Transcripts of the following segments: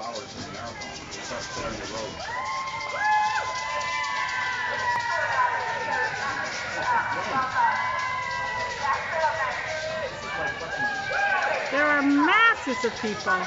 in the marathon. The road. There are masses of people.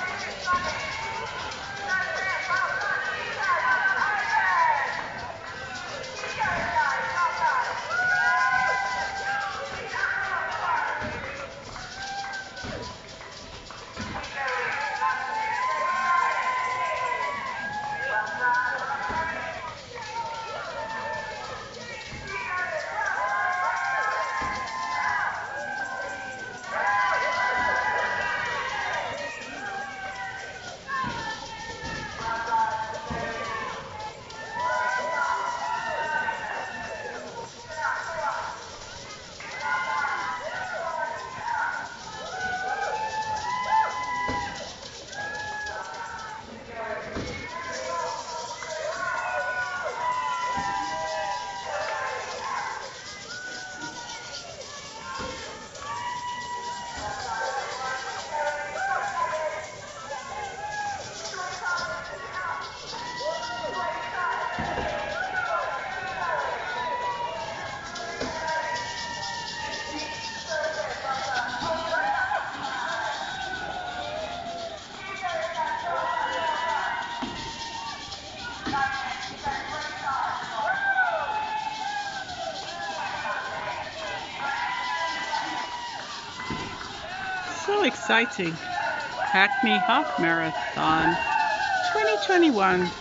So exciting. Hackney Half Marathon 2021.